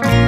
Thank you.